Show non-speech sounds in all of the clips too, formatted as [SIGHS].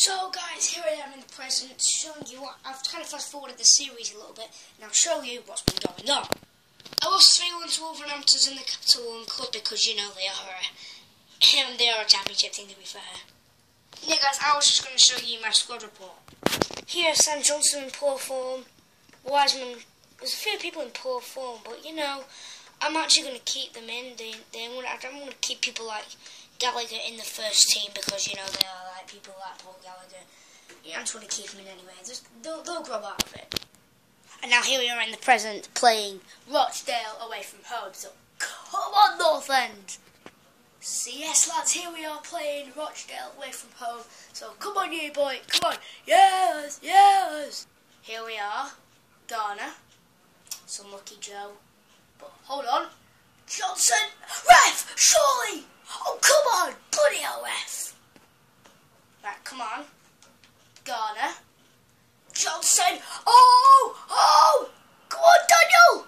So guys, here I am in the present showing you what I've kind of fast forwarded the series a little bit and I'll show you what's been going on. I lost 3 1 to Wolverhamptons in the Capital One Cup because you know they are a, [CLEARS THROAT] um, they are a championship team to be fair. Yeah guys, I was just going to show you my squad report. Here Sam Johnson in poor form, Wiseman, there's a few people in poor form, but you know, I'm actually going to keep them in. They, they, I'm going to keep people like Gallagher in the first team because you know they are like people like Paul Gallagher. Yeah, I just want to keep him in anyway. Just they'll, they'll grow out of it. And now here we are in the present playing Rochdale away from home. So come on, North End. So yes, lads, here we are playing Rochdale away from home. So come on, you boy, come on, yes, yes. Here we are, Garner. Some lucky Joe. But hold on, Johnson, ref, surely. Oh, come on! Bloody ref! Right, come on. Garner. Johnson! Oh! Oh! Come on, Daniel!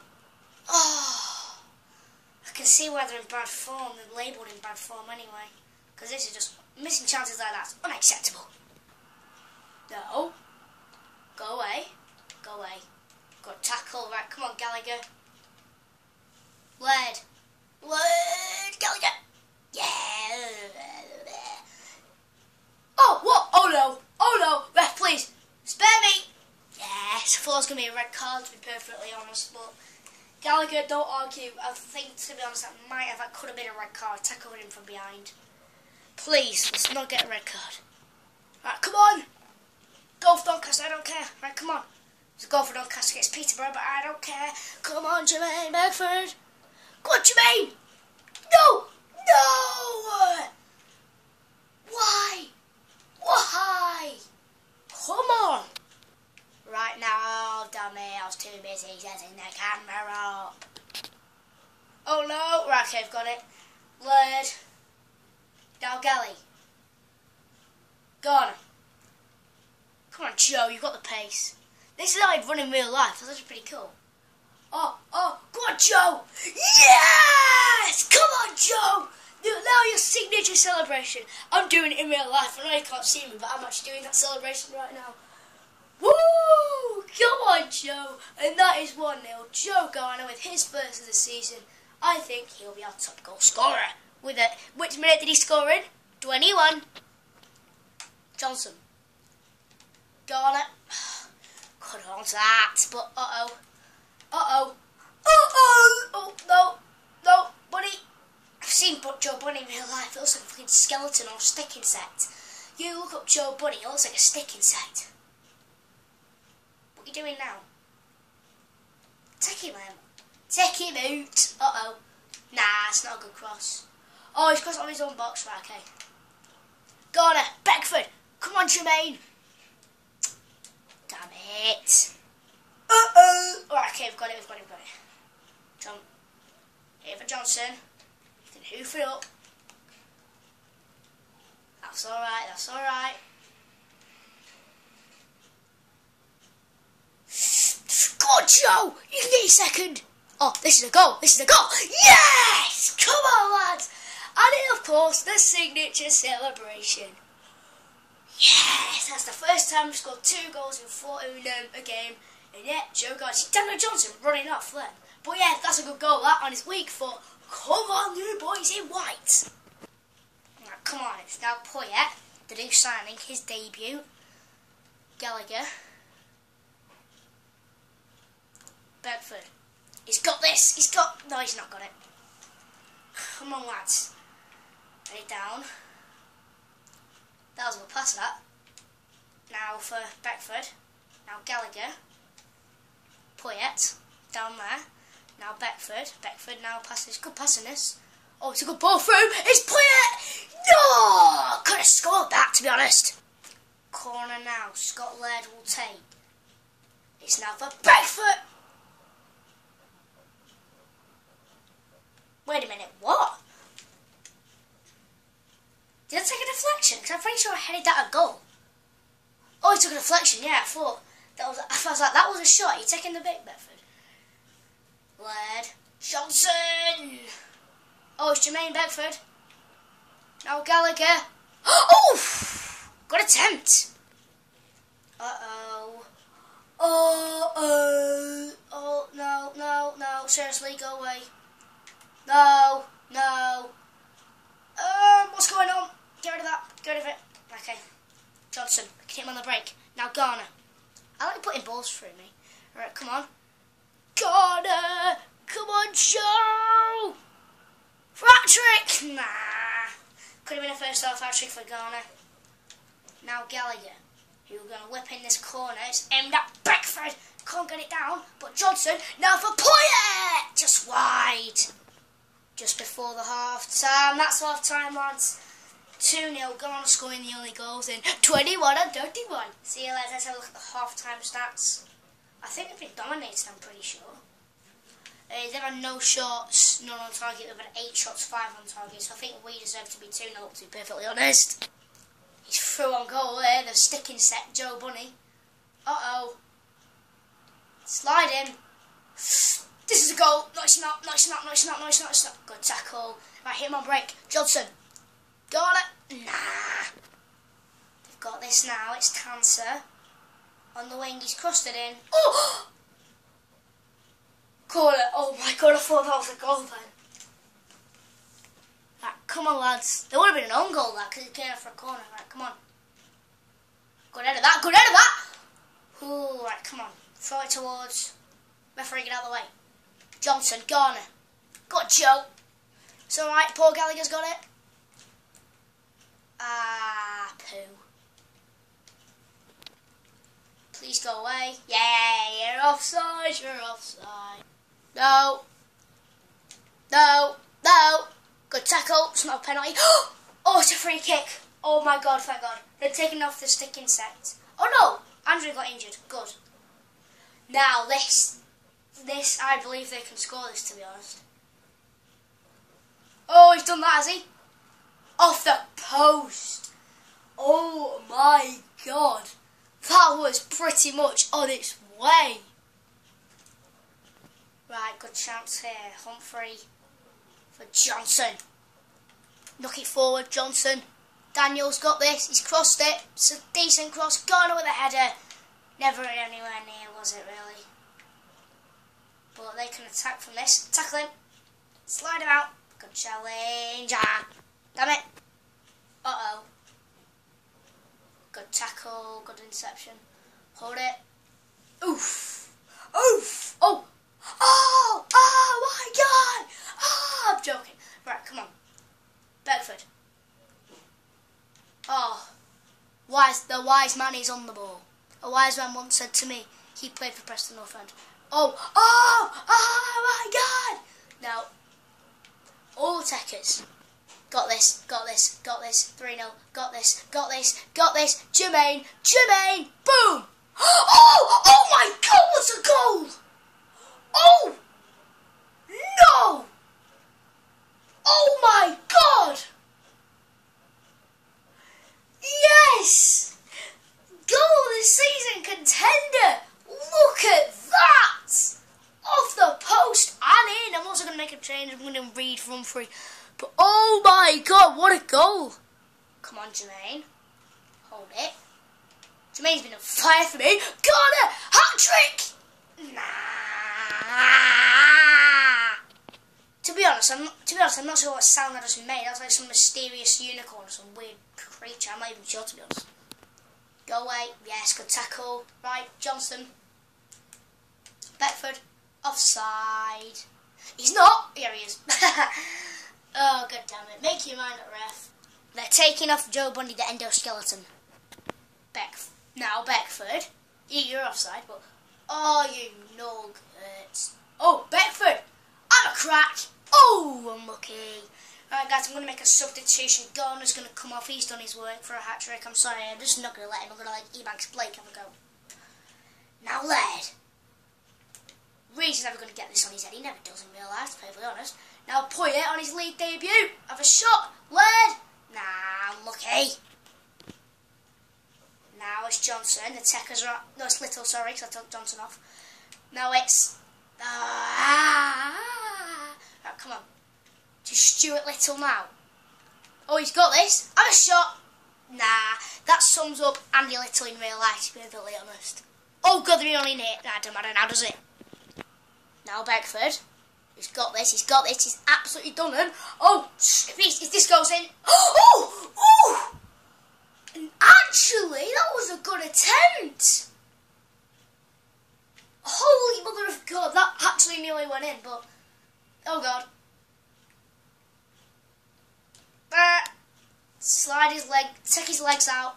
Oh! I can see why they're in bad form. They're labelled in bad form anyway. Because this is just... Missing chances like that. Unacceptable. No. Go away. Go away. Got tackle. Right, come on, Gallagher. Led. Led. Gallagher. Yeah. Oh, what? Oh no. Oh no. Ref, please. Spare me. To be a red card, to be perfectly honest, but Gallagher, don't argue. I think, to be honest, that might have, that could have been a red card, tackling him from behind. Please, let's not get a red card. Right, come on. Go for Doncaster, I don't care. Right, come on. Let's go for Doncaster against Peterborough, but I don't care. Come on, Jermaine Beckford. Go on, Jermaine. No. No! Why? Why? Come on! Right now, oh, dummy, I was too busy setting the camera up. Oh no, right, okay, I've got it. Led. Dalgelly. Gone. Come on, Joe, you've got the pace. This is how I'd run in real life. That's pretty cool. Oh, oh, go on, Joe! Yes! Come on, Joe! Now your signature celebration. I'm doing it in real life. I know you can't see me, but I'm actually doing that celebration right now. Woo! Come on, Joe. And that is 1 0. Joe Garner with his first of the season. I think he'll be our top goal scorer. With it. Which minute did he score in? 21. Johnson. Garner. [SIGHS] Could on to that, but uh oh. Uh oh. Uh oh! Oh, no. No, buddy. I've seen Joe Bunney in real life. It looks like a fucking skeleton or a stick insect. You look up Joe Bunney, it looks like a stick insect. You doing now? Take him out. Take him out. Uh oh. Nah, it's not a good cross. Oh, he's crossed on his own box. Right, okay. Garner, Beckford. Come on, Jermaine. Damn it. Uh-oh. Right, okay, we've got it, we've got it, we've got it. John. Here for Johnson. You can hoof it up. That's alright, that's alright. Joe! You your second. Oh, this is a goal. This is a goal. Yes! Come on, lads. And then, of course, the signature celebration. Yes, that's the first time we've scored two goals in 14 um, a game. And yet, Joe got Daniel Johnson running off then. But yeah, that's a good goal, that on his weak foot. Come on, you boys in white. Now, come on, it's now Poyet, the new signing, his debut. Gallagher. Beckford. He's got this. He's got... No, he's not got it. Come on, lads. It down. That was a pass, that. Now for Beckford. Now Gallagher. Poyet. Down there. Now Beckford. Beckford now passes. Good passing this. Oh, it's a good ball through. It's Poyet! No! Could have scored that, to be honest. Corner now. Scott Laird will take. It's now for Beckford. Wait a minute, what? Did I take a deflection? Because I'm pretty sure I headed that a goal. Oh, he took a deflection, yeah, I thought. That was, I was like, that was a shot. You're taking the big Beckford? Laird. Johnson! Oh, it's Jermaine Beckford. Now Gallagher. [GASPS] Oh! Got a attempt. Uh-oh. Oh, oh, oh, no, no, no, seriously, go away. No, no. Um, what's going on? Get rid of that, get rid of it. Okay, Johnson, hit him on the break. Now Garner. I like putting balls through me. Alright, come on. Garner! Come on, Joe! Hat trick! Nah. Could have been a first half hat trick for Garner. Now Gallagher, who are going to whip in this corner. It's aimed at Beckford. Can't get it down. But Johnson, now for Poyet! Just wide. Just before the half time. That's half time, lads. 2 0. on scoring the only goals in 21 and 31. See you later. Let's have a look at the half time stats. I think they've been dominated, I'm pretty sure. Uh, they've had no shots, none on target. They've had eight shots, five on target. So I think we deserve to be 2 0 to be perfectly honest. He's through on goal there, the sticking set, Joe Bunney. Uh oh. Slide in. This is a goal. No, it's not. No, it's not. No, it's not. No, it's not. It's not. Good tackle. Right, hit him on break. Johnson. Got it. Nah. They've got this now. It's Cancer. On the wing, he's crossed it in. Oh! [GASPS] Corner. Oh my god, I thought that was a goal then. Right, come on, lads. There would have been an own goal, that, because it came for a corner. Right, come on. Good out of that. Good out of that. Ooh, right, come on. Throw it towards. Referee, get out of the way. Johnson, Garner. Got Joe. It's alright, Paul Gallagher's got it. Ah, poo. Please go away. Yeah, you're offside, you're offside. No. No. No. Good tackle. It's not a penalty. [GASPS] Oh, it's a free kick. Oh my god, thank god. They're taking off the stick insect. Oh no! Andrew got injured. Good. Now this. This, I believe they can score this to be honest. Oh, he's done that, has he? Off the post. Oh my god. That was pretty much on its way. Right, good chance here. Humphrey for Johnson. Knock it forward, Johnson. Daniel's got this. He's crossed it. It's a decent cross. Gone with a header. Never anywhere near, was it really? But they can attack from this. Tackle him. Slide him out. Good challenge. Ah. Damn it. Uh-oh. Good tackle. Good interception. Hold it. Oof. Oof. Oh. Oh. Oh my god. Oh, I'm joking. Right, come on. Beckford. Oh, wise, the wise man is on the ball. A wise man once said to me, he played for Preston North End. Oh, oh, oh my God! Now, all the techers, got this, got this, got this, 3 0, got this, got this, got this, Jermaine, Jermaine, boom! [GASPS] Oh, oh my God, what's a goal? Oh, no! Oh my God! Yes! Goal of the season contender! Look at that! Off the post and in. I'm also going to make a change. I'm going to read from free. But oh my god, what a goal! Come on, Jermaine. Hold it. Jermaine's been on fire for me. Got a hat trick! Nah. To be honest, I'm to be honest, I'm not sure what sound that been made. That's like some mysterious unicorn or some weird creature. I'm not even sure to be honest. Go away. Yes, good tackle. Right, Johnson. Beckford. Offside. He's not. Here he is. oh, god damn it. Make your mind up, ref. They're taking off Joe Bundy, the endoskeleton. Beck. Now, Beckford. You're offside, but... Oh, you nuggets. Oh, Beckford. I'm a crack. Oh, unlucky. Alright guys, I'm going to make a substitution. Garner's going to come off. He's done his work for a hat-trick. I'm sorry, I'm just not going to let him. I'm going to let Ebanks Blake have a go. Now, Laird. Reed's never going to get this on his head. He never does in real life, to be perfectly honest. Now, Poyet on his league debut. Have a shot. Laird. Nah, unlucky. Now it's Johnson. The techers are... No, it's Little, sorry, because I took Johnson off. Now it's... Ah, right, come on. To Stuart Little now. Oh, he's got this. Have a shot. Nah, that sums up Andy Little in real life, to be perfectly honest. Oh god, they're only in it. Nah, don't matter now, does it? Now Beckford. He's got this, he's got this, he's absolutely done it. Oh, if, if this goes in. [GASPS] Oh! Oh! And actually, that was a good attempt. Holy mother of God, that actually nearly went in, but. Oh God. Slide his leg, take his legs out.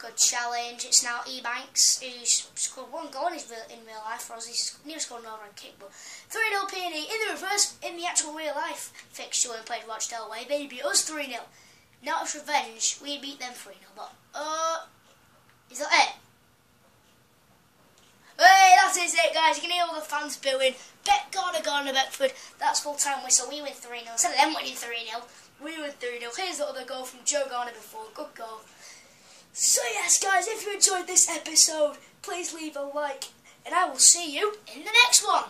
Good challenge. It's now Ebanks who's scored one goal in, real, in real life for us. He's never scored an overhand kick, but 3 0 PNE in the reverse in the actual real life fixture when played Rochdale Way. They beat us 3 0. Now it's revenge. We beat them 3 0. But, uh, is that it? Hey, that is it, guys. You can hear all the fans booing. Bet gone to Beckford. That's full time whistle. We win 3 0. Instead of them winning 3 0, we win 3 0. Here's the other goal from Joe Garner before. Good goal. So, yes, guys, if you enjoyed this episode, please leave a like. And I will see you in the next one.